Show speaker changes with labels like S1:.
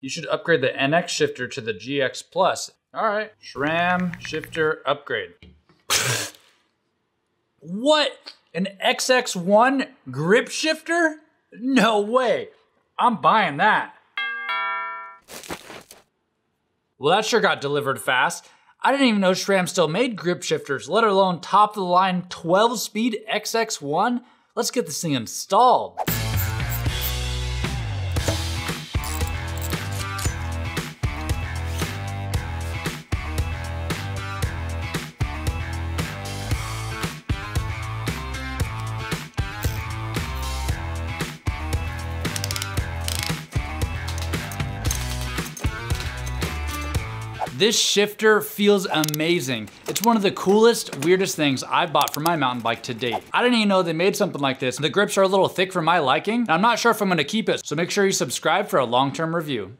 S1: You should upgrade the NX shifter to the GX Plus. All right, SRAM shifter upgrade. what? An XX1 grip shifter? No way. I'm buying that. Well, that sure got delivered fast. I didn't even know SRAM still made grip shifters, let alone top of the line 12 speed XX1. Let's get this thing installed. This shifter feels amazing. It's one of the coolest, weirdest things I've bought for my mountain bike to date. I didn't even know they made something like this. The grips are a little thick for my liking. I'm not sure if I'm gonna keep it, so make sure you subscribe for a long-term review.